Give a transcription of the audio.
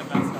time mascot.